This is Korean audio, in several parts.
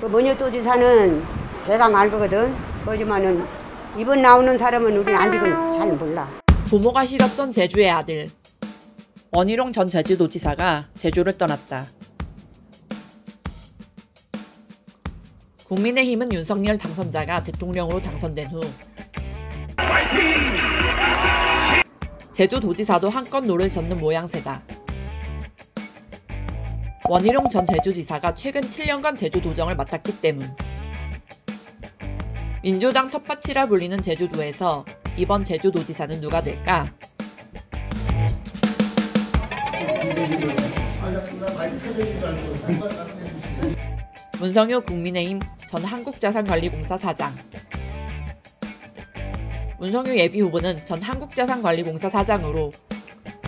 그 문효도지사는 대강 알거든. 그지만은 이번 나오는 사람은 우리는 아직은 잘 몰라. 부모가 싫었던 제주의 아들 원희룡 전 제주도지사가 제주를 떠났다. 국민의힘은 윤석열 당선자가 대통령으로 당선된 후 제주도지사도 한껏 노를 젓는 모양새다. 원희룡 전 제주지사가 최근 7년간 제주도정을 맡았기 때문. 민주당 텃밭이라 불리는 제주도에서 이번 제주도지사는 누가 될까? 문성효 국민의힘 전 한국자산관리공사 사장 문성효 예비후보는 전 한국자산관리공사 사장으로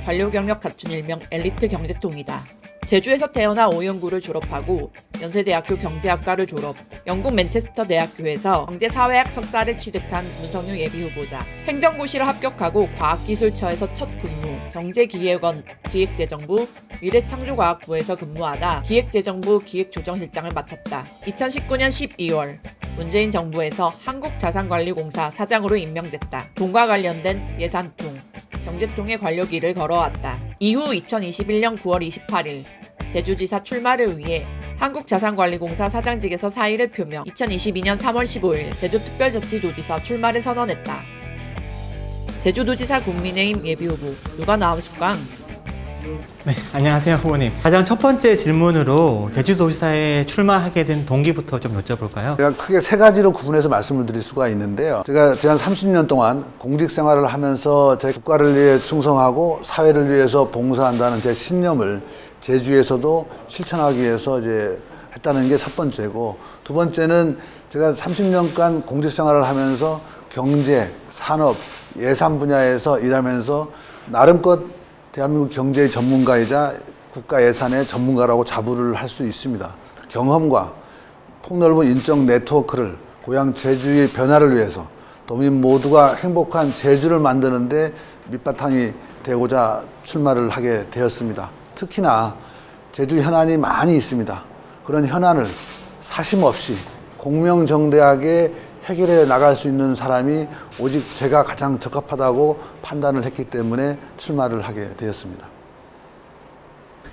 관료 경력 갖춘 일명 엘리트 경제통이다. 제주에서 태어나 오연구를 졸업하고 연세대학교 경제학과를 졸업, 영국 맨체스터 대학교에서 경제사회학 석사를 취득한 문성유 예비후보자, 행정고시를 합격하고 과학기술처에서 첫 근무, 경제기획원, 기획재정부, 미래창조과학부에서 근무하다 기획재정부 기획조정실장을 맡았다. 2019년 12월 문재인 정부에서 한국자산관리공사 사장으로 임명됐다. 돈과 관련된 예산통, 경제통의 관료기를 걸어왔다. 이후 2021년 9월 28일 제주지사 출마를 위해 한국자산관리공사 사장직에서 사의를 표명 2022년 3월 15일 제주특별자치도지사 출마를 선언했다. 제주도지사 국민의힘 예비후보 누가 나왔을까? 네, 안녕하세요, 후보님. 가장 첫 번째 질문으로 제주도지사에 출마하게 된 동기부터 좀 여쭤볼까요? 제가 크게 세 가지로 구분해서 말씀을 드릴 수가 있는데요. 제가 지난 30년 동안 공직 생활을 하면서 제 국가를 위해 충성하고 사회를 위해서 봉사한다는 제 신념을 제주에서도 실천하기 위해서 이제 했다는 게 첫 번째고 두 번째는 제가 30년간 공직 생활을 하면서 경제, 산업, 예산 분야에서 일하면서 나름껏 대한민국 경제의 전문가이자 국가 예산의 전문가라고 자부를 할 수 있습니다. 경험과 폭넓은 인적 네트워크를 고향 제주의 변화를 위해서 도민 모두가 행복한 제주를 만드는데 밑바탕이 되고자 출마를 하게 되었습니다. 특히나 제주 현안이 많이 있습니다. 그런 현안을 사심 없이 공명정대하게 해결해 나갈 수 있는 사람이 오직 제가 가장 적합하다고 판단을 했기 때문에 출마를 하게 되었습니다.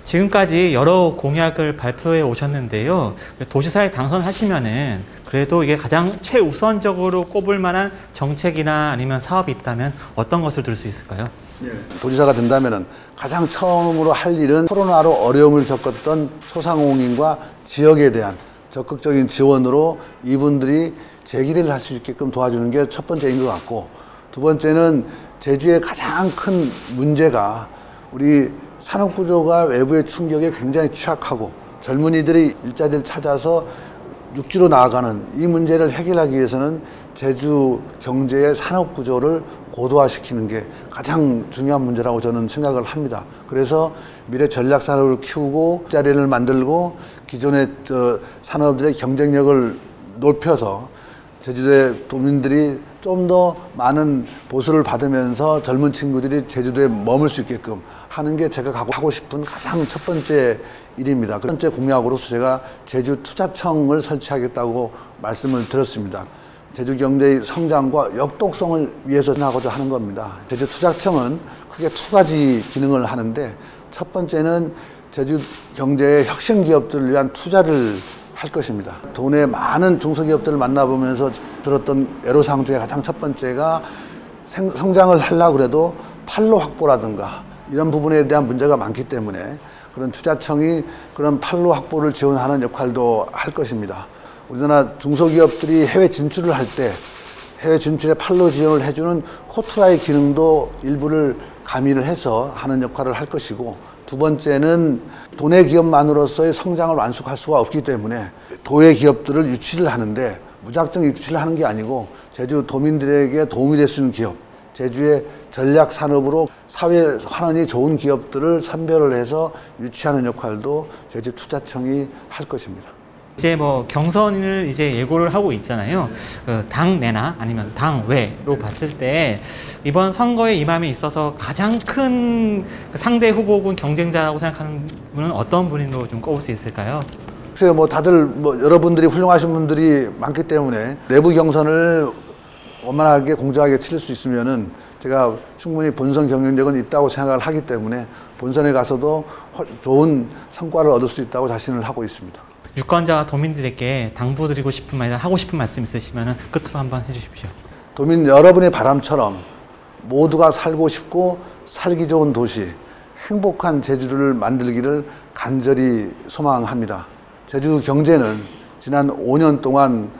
지금까지 여러 공약을 발표해 오셨는데요. 도시사에 당선하시면은 그래도 이게 가장 최우선적으로 꼽을 만한 정책이나 아니면 사업이 있다면 어떤 것을 들 수 있을까요? 예. 도지사가 된다면 가장 처음으로 할 일은 코로나로 어려움을 겪었던 소상공인과 지역에 대한 적극적인 지원으로 이분들이 재기를 할 수 있게끔 도와주는 게 첫 번째인 것 같고 두 번째는 제주의 가장 큰 문제가 우리 산업 구조가 외부의 충격에 굉장히 취약하고 젊은이들이 일자리를 찾아서 육지로 나아가는 이 문제를 해결하기 위해서는 제주 경제의 산업 구조를 고도화시키는 게 가장 중요한 문제라고 저는 생각을 합니다. 그래서 미래 전략 산업을 키우고 자리를 만들고 기존의 저 산업들의 경쟁력을 높여서 제주도의 도민들이 좀 더 많은 보수를 받으면서 젊은 친구들이 제주도에 머물 수 있게끔 하는 게 제가 하고 싶은 가장 첫 번째 일입니다. 첫 번째 공약으로서 제가 제주 투자청을 설치하겠다고 말씀을 드렸습니다. 제주 경제의 성장과 역독성을 위해서 하고자 하는 겁니다. 제주 투자청은 크게 두 가지 기능을 하는데 첫 번째는 제주 경제의 혁신 기업들을 위한 투자를 할 것입니다. 돈에 많은 중소기업들을 만나보면서 들었던 애로사항 중에 가장 첫 번째가 생, 성장을 하려고 그래도 판로 확보라든가 이런 부분에 대한 문제가 많기 때문에 그런 투자청이 그런 판로 확보를 지원하는 역할도 할 것입니다. 우리나라 중소기업들이 해외 진출을 할 때 해외 진출에 판로 지원을 해주는 코트라의 기능도 일부를 가미를 해서 하는 역할을 할 것이고 두 번째는 도내 기업만으로서의 성장을 완수할 수가 없기 때문에 도외 기업들을 유치를 하는데 무작정 유치를 하는 게 아니고 제주 도민들에게 도움이 될 수 있는 기업, 제주의 전략 산업으로 사회 환원이 좋은 기업들을 선별을 해서 유치하는 역할도 제주 투자청이 할 것입니다. 이제 뭐 경선을 이제 예고를 하고 있잖아요. 그 당 내나 아니면 당 외로 봤을 때 이번 선거에 임함에 있어서 가장 큰그 상대 후보군 경쟁자라고 생각하는 분은 어떤 분으로 좀 꼽을 수 있을까요? 글쎄요, 뭐 다들 뭐 여러분들이 훌륭하신 분들이 많기 때문에 내부 경선을 원만하게 공정하게 치를 수 있으면은 제가 충분히 본선 경쟁력은 있다고 생각을 하기 때문에 본선에 가서도 훨- 좋은 성과를 얻을 수 있다고 자신을 하고 있습니다. 유권자와 도민들에게 당부드리고 싶은 말, 하고 싶은 말씀 있으시면 끝으로 한번 해주십시오. 도민 여러분의 바람처럼 모두가 살고 싶고 살기 좋은 도시, 행복한 제주를 만들기를 간절히 소망합니다. 제주 경제는 지난 5년 동안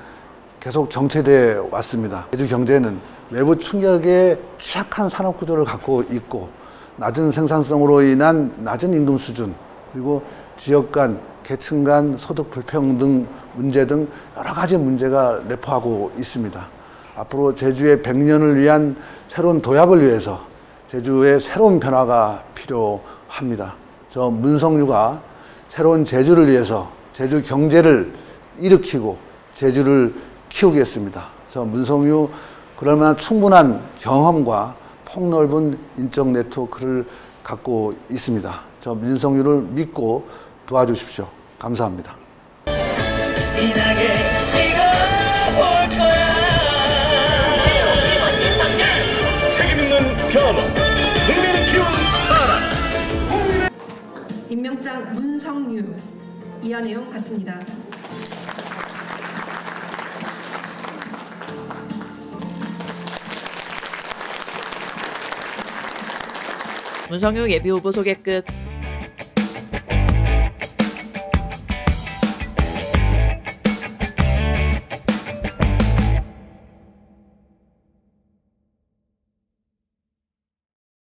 계속 정체돼 왔습니다. 제주 경제는 외부 충격에 취약한 산업 구조를 갖고 있고 낮은 생산성으로 인한 낮은 임금 수준 그리고 지역 간 계층 간 소득 불평등 문제 등 여러 가지 문제가 내포하고 있습니다. 앞으로 제주의 100년을 위한 새로운 도약을 위해서 제주의 새로운 변화가 필요합니다. 저 문성유가 새로운 제주를 위해서 제주 경제를 일으키고 제주를 키우겠습니다. 저 문성유 그럴 만한 충분한 경험과 폭넓은 인적 네트워크를 갖고 있습니다. 저 민성유를 믿고 도와주십시오. 감사합니다. 진하게 찍어볼 거야 책임 있는 변호 국민을 키운 사람 임명장 문성유 이하 내용 같습니다. 문성유 예비후보 소개 끝.